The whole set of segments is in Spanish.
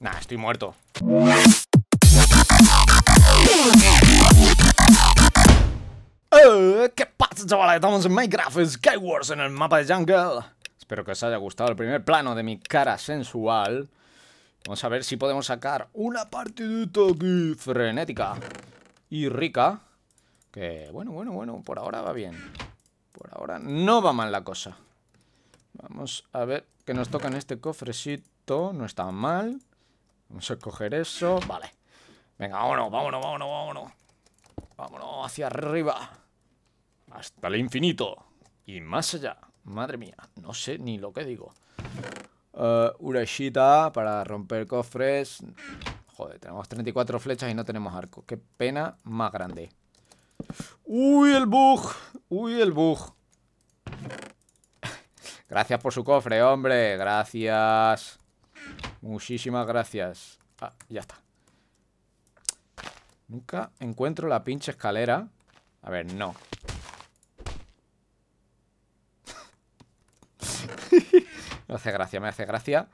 Nah, estoy muerto. Eh, ¿Qué pasa, chavales? Estamos en Minecraft Skywars en el mapa de Jungle. Espero que os haya gustado el primer plano de mi cara sensual. Vamos a ver si podemos sacar una partidita aquí frenética y rica. Que, bueno, bueno, bueno, por ahora va bien. Por ahora no va mal la cosa. Vamos a ver que nos toca en este cofrecito. No está mal. Vamos a coger eso. Vale. Venga, vámonos, vámonos, vámonos, vámonos. Vámonos hacia arriba. Hasta el infinito. Y más allá. Madre mía, no sé ni lo que digo. Uh, Urashita para romper cofres. Joder, tenemos 34 flechas y no tenemos arco. Qué pena más grande. Uy, el bug. Uy, el bug. Gracias por su cofre, hombre. Gracias. Muchísimas gracias. Ah, ya está. Nunca encuentro la pinche escalera. A ver, no. me hace gracia, me hace gracia.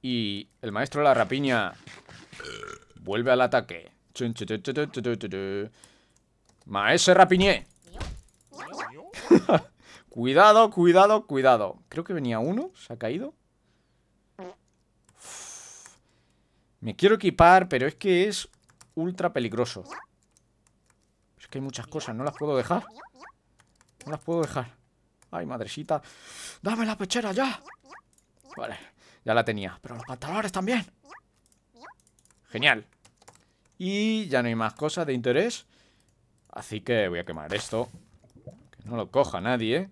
Y el maestro de la rapiña vuelve al ataque. Maese rapiñé. cuidado, cuidado, cuidado. Creo que venía uno. ¿Se ha caído? Me quiero equipar, pero es que es ultra peligroso. Es que hay muchas cosas, no las puedo dejar. No las puedo dejar. Ay, madrecita. ¡Dame la pechera ya! Vale, ya la tenía. Pero los pantalones también. Genial. Y ya no hay más cosas de interés. Así que voy a quemar esto. Que no lo coja nadie.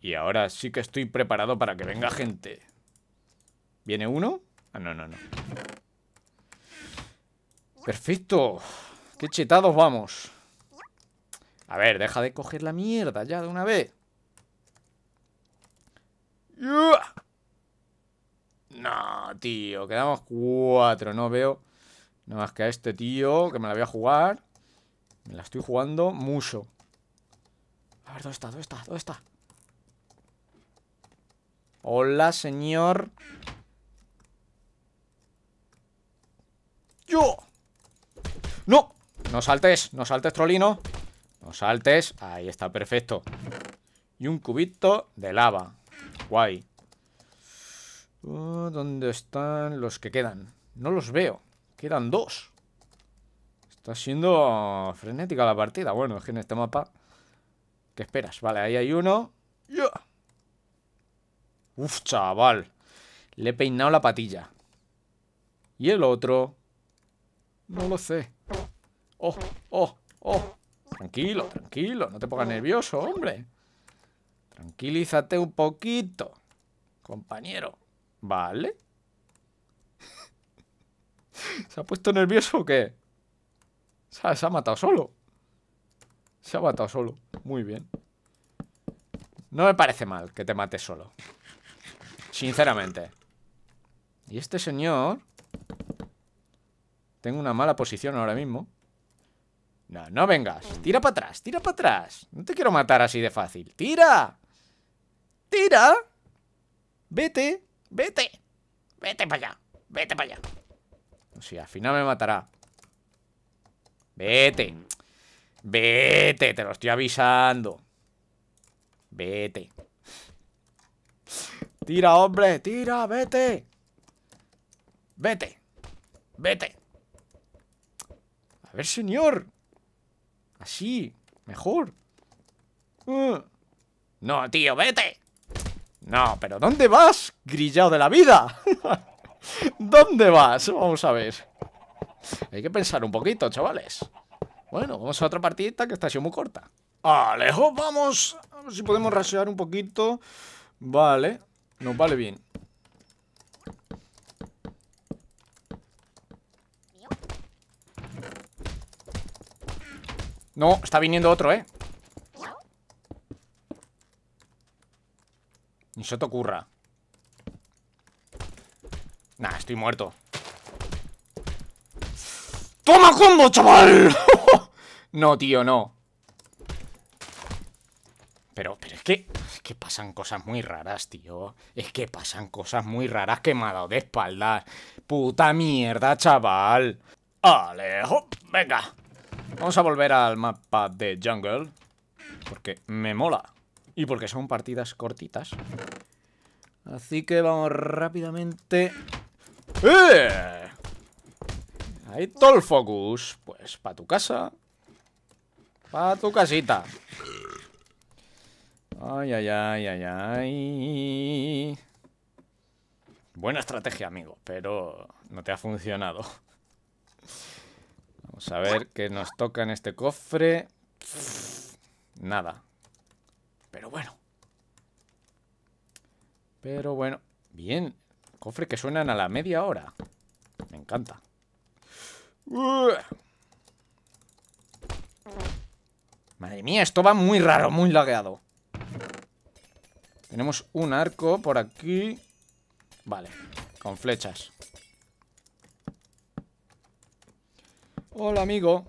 Y ahora sí que estoy preparado para que venga gente. ¿Viene uno? Ah, no, no, no. Perfecto. Qué chetados vamos. A ver, deja de coger la mierda ya de una vez. No, tío, quedamos cuatro. No veo nada más que a este tío que me la voy a jugar. Me la estoy jugando mucho. A ver, ¿dónde está? ¿Dónde está? ¿Dónde está? Hola, señor. ¡Yo! ¡No! No saltes, no saltes, trolino. No saltes. Ahí está, perfecto. Y un cubito de lava. Guay. Oh, ¿Dónde están los que quedan? No los veo. Quedan dos. Está siendo frenética la partida. Bueno, es que en este mapa... ¿Qué esperas? Vale, ahí hay uno. Uf, chaval. Le he peinado la patilla. Y el otro... No lo sé. Oh, oh, oh. Tranquilo, tranquilo. No te pongas nervioso, hombre. Tranquilízate un poquito. Compañero. Vale. ¿Se ha puesto nervioso o qué? Se ha, matado solo. Se ha matado solo. Muy bien. No me parece mal que te mates solo. Sinceramente. Y este señor... Tengo una mala posición ahora mismo. No, no vengas. Tira para atrás, tira para atrás. No te quiero matar así de fácil. ¡Tira! ¡Tira! Vete, vete. Vete para allá, vete para allá. O sea, al final me matará. Vete. Vete, te lo estoy avisando. Vete. Tira, hombre, tira, vete. Vete. Vete. A ver, señor. Así, mejor. Uh. No, tío, vete. No, pero ¿dónde vas? Grillado de la vida. ¿Dónde vas? Vamos a ver. Hay que pensar un poquito, chavales. Bueno, vamos a otra partidita que está siendo muy corta. Alejo, vamos. A ver si podemos rasear un poquito. Vale. Nos vale bien. No, está viniendo otro, ¿eh? Ni se te ocurra. Nah, estoy muerto. ¡Toma combo, chaval! no, tío, no. Pero, pero es que... Es que pasan cosas muy raras, tío. Es que pasan cosas muy raras que me ha dado de espaldas. puta mierda, chaval. Alejo, venga. Vamos a volver al mapa de Jungle. Porque me mola. Y porque son partidas cortitas. Así que vamos rápidamente... ¡Eh! Ahí todo el focus. Pues para tu casa. Para tu casita. Ay, ay, ay, ay, ay. Buena estrategia, amigo, pero no te ha funcionado. Vamos a ver qué nos toca en este cofre. Nada. Pero bueno. Pero bueno. Bien. Cofre que suenan a la media hora. Me encanta. Madre mía, esto va muy raro, muy lagueado. Tenemos un arco por aquí. Vale, con flechas. Hola, amigo.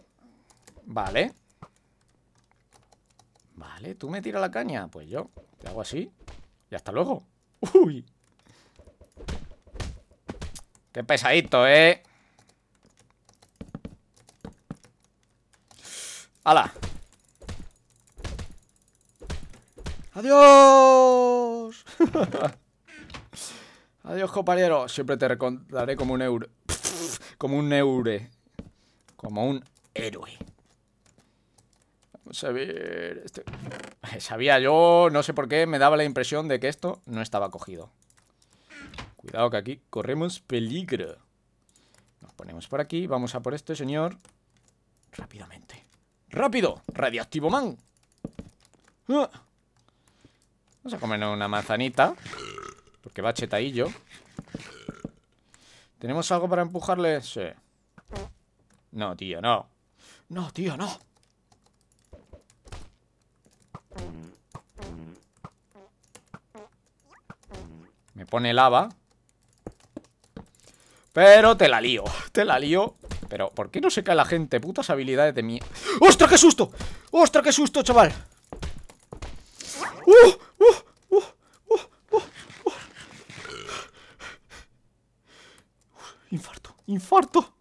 Vale. Vale, ¿tú me tiras la caña? Pues yo te hago así. Y hasta luego. Uy. Qué pesadito, ¿eh? ¡Hala! ¡Adiós! Adiós, compañero. Siempre te recordaré como un euro. Como un eure. Como un héroe. Vamos a ver... Este... Sabía yo, no sé por qué, me daba la impresión de que esto no estaba cogido. Cuidado que aquí corremos peligro. Nos ponemos por aquí, vamos a por este señor. Rápidamente. ¡Rápido! ¡Radioactivo man! ¡Ah! Vamos a comer una manzanita. Porque va chetadillo. ¿Tenemos algo para empujarle? Sí. No, tío, no. No, tío, no. Me pone lava. Pero te la lío. Te la lío. Pero, ¿por qué no se cae la gente? Putas habilidades de mí. ¡Ostras, qué susto! ¡Ostras, qué susto, chaval! ¡Uh! Infarto, infarto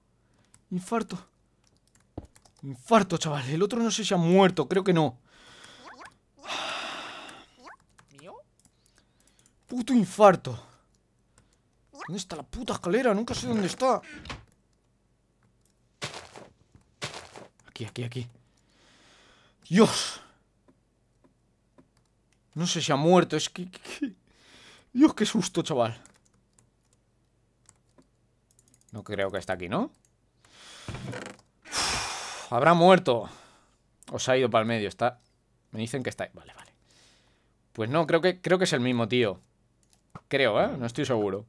Infarto. Infarto, chaval. El otro no sé si ha muerto, creo que no. Puto infarto. ¿Dónde está la puta escalera? Nunca sé dónde está. Aquí, aquí, aquí. Dios. No sé si ha muerto Es que... Dios, qué susto, chaval. No creo que está aquí, ¿no? Habrá muerto. O se ha ido para el medio. Está. Me dicen que está ahí. Vale, vale. Pues no, creo que, creo que es el mismo tío. Creo, ¿eh? No estoy seguro.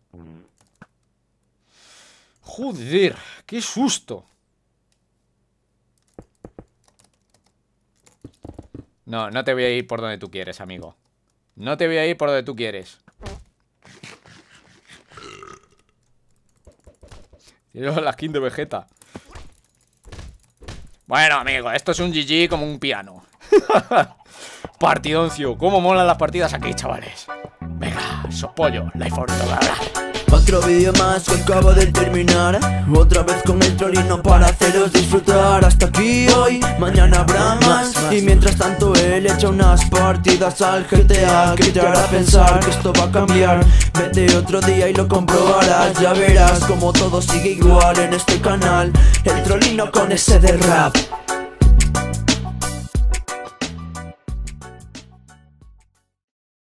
Joder, qué susto. No, no te voy a ir por donde tú quieres, amigo. No te voy a ir por donde tú quieres. Quiero la skin de Vegeta. Bueno, amigo, esto es un GG como un piano. Partidoncio. ¿Cómo molan las partidas aquí, chavales? Venga, sopollo, life for otro vídeo más que acabo de terminar. Otra vez con el trolino para haceros disfrutar. Hasta aquí hoy, mañana habrá más Y mientras tanto él echa unas partidas al GTA Que te hará pensar que esto va a cambiar. Vete otro día y lo comprobarás. Ya verás como todo sigue igual en este canal. El trolino con ese de rap